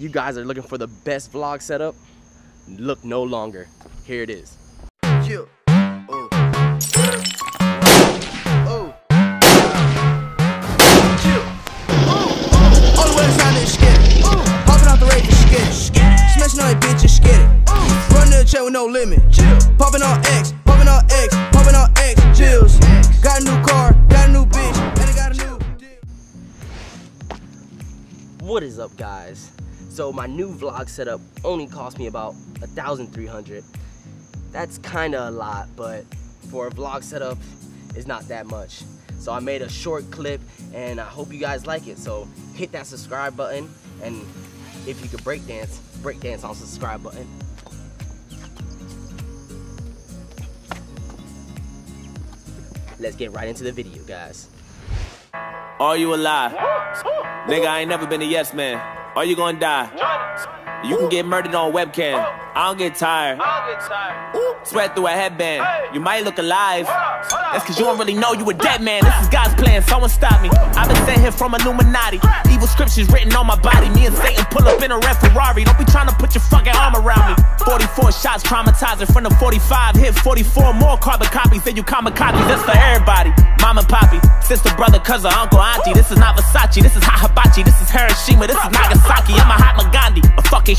you guys are looking for the best vlog setup, look no longer. Here it is. Yeah. Oh. Oh. Oh. No limit. Popping on X. Popping on X. Popping on X. Chills. Got a new car. Got a new bitch. And I got a new. What is up guys? So my new vlog setup only cost me about 1,300. That's kinda a lot, but for a vlog setup, it's not that much. So I made a short clip and I hope you guys like it. So hit that subscribe button and if you could break dance, break dance on subscribe button. Let's get right into the video, guys. Are you alive? Nigga, I ain't never been a yes man. Are you gonna die? You can get murdered on webcam. I don't get tired. Sweat through a headband. You might look alive. That's cause you don't really know you a dead man. This is God's plan. Someone stop me. I've been sent here from Illuminati. Evil scriptures written on my body. Me and Satan pull up in a red Ferrari. Don't be trying to put your fucking arm around me. 44 shots traumatizing from the 45. Hit 44 more carbon copies. Then you kamikaze. That's for everybody. Mama, poppy, sister, brother, cousin, uncle, auntie. This is not Versace. This is hot hibachi. This is Hiroshima. This is Nagasaki.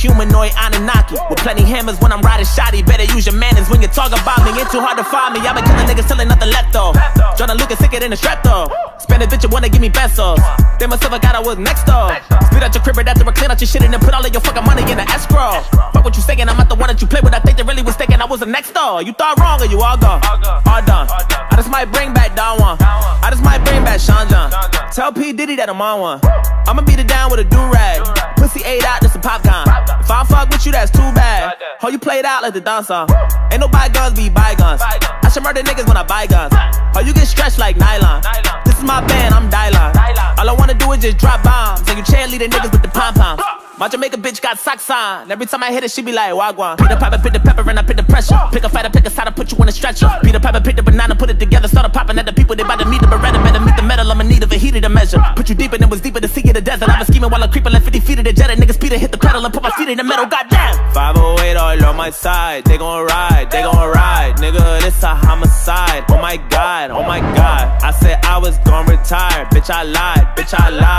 Humanoid Anunnaki. With plenty hammers when I'm riding shoddy. Better use your manners when you talk about me. Ain't too hard to find me. I've been killing niggas till ain't nothing left though. Joyner Lucas sicker than a strap though. Spanish bitch, you wanna give me pesos. They must have got I was next though. Spit out your crib right after I clean out your shit and then put all of your fucking money in the escrow. Fuck what you saying, I'm not the one that you play with. I think they really was thinking I was the next though. You thought wrong or you all gone? All done. I just might bring back Don Juan. I just might bring back Sean John. Tell P. Diddy that I'm on one. I'ma beat it down with a do-rag. Pussy ate out, just a popcorn. If I fuck with you, that's too bad. How you played out like the dancer. Ain't no bygones be bygones. I should murder niggas when I buy guns. How you get stretched like nylon. This is my band, I'm Dylon. All I wanna do is just drop bombs. And you cheerleader niggas with the pom poms. My Jamaica bitch got socks on. Every time I hit it, she be like, Wagwan. The pepper, pick the pepper, and I pick the pressure. Pick a fighter, pick a side, put you in a stretcher. The pepper, pick the banana, put it together, start popping at the people. They bout to meet the beretta, better meet the metal. I'ma need of a heater to measure. Put you deeper than was deeper, the sea of the desert. I was scheming while I'm creeping like 50 feet of the jet. Niggas speed hit the pedal and put my feet in the metal. Goddamn. 508 all on my side. They gon' ride, they gon' ride. Nigga, this a homicide. Oh my god, oh my god. I said I was gon' retire. Bitch, I lied, bitch, I lied.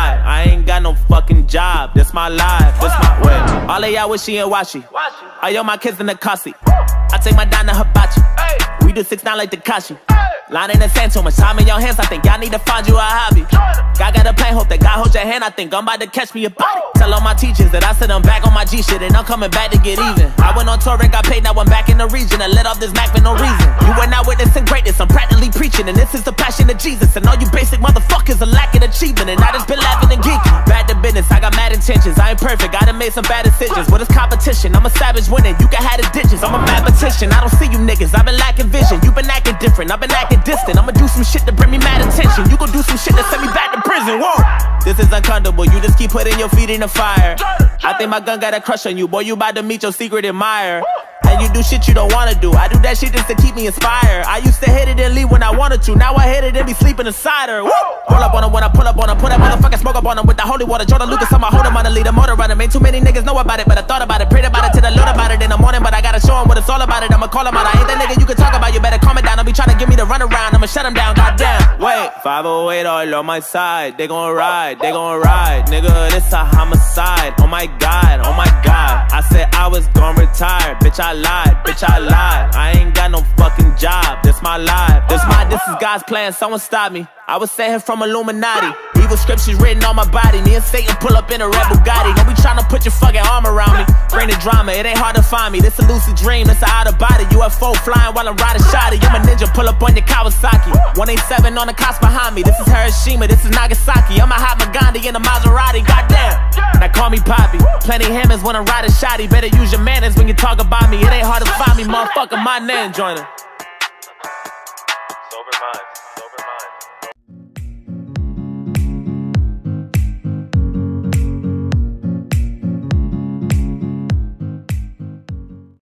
Job. This my life, this my way. All of y'all wishy and washy. I owe my kids in the custody. I take my dime to hibachi. We do six nine like Takashi. Line in the sand, too much time in your hands. I think y'all need to find you a hobby. God got a plan, hope that God holds your hand. I think I'm about to catch me a body. Tell all my teachers that I said I'm back on my G shit and I'm coming back to get even. I went on tour and got paid, now I'm back in the region I let off this Mac for no reason. You were not witnessing greatness, I'm practically preaching, and this is the passion of Jesus. And all you basic motherfuckers are lacking achievement, and I just been laughing and geeking. Intentions. I ain't perfect, I done made some bad decisions. What is competition? I'm a savage winning, you can have the digits. I'm a mathematician, I don't see you niggas. I've been lacking vision, You've been acting different, I've been acting distant. I'ma do some shit to bring me mad attention. You gon' do some shit that send me back to prison. Whoa, this is uncomfortable. You just keep putting your feet in the fire. I think my gun got a crush on you, boy. You about to meet your secret admirer. And you do shit you don't wanna do. I do that shit just to keep me inspired. I used to hit it and leave when I wanted to. Now I hit it and be sleeping inside her. Woo! Pull up on her when I pull up on her. Put that motherfucking smoke up on her with the holy water. Joyner Lucas, I'ma hold him on the lead. A motor. Ain't too many niggas know about it, but I thought about it. Prayed about it till the Lord about it in the morning. But I gotta show him what it's all about it. I'ma call him out. I ain't that nigga you can talk about. You better calm it down. Don't be trying to give me the runaround. I'ma shut him down. Goddamn. Wait, 508 all on my side. They gon' ride. They gon' ride. Nigga, this a homicide. Oh my god. Oh my god. I said I was gon' retire. Bitch, I lied. Bitch, I lied. I ain't got no fucking job. This my life. This my. This is God's plan. Someone stop me. I was here from Illuminati. Evil scriptures written on my body. Me and Satan pull up in a red Bugatti. Don't be trying to put your fucking arm around me. Bring the drama, it ain't hard to find me. This a lucid dream, this a out of body. UFO flying while I'm riding shoddy. I'm a ninja, pull up on your Kawasaki. 187 on the cops behind me. This is Hiroshima, this is Nagasaki. I'm a hot Gandhi in a Maserati. Goddamn. Now call me Poppy. Plenty hammers when I'm riding shoddy. Better use your manners when you talk about me. It ain't hard to find me, motherfucker. My name, Joyner.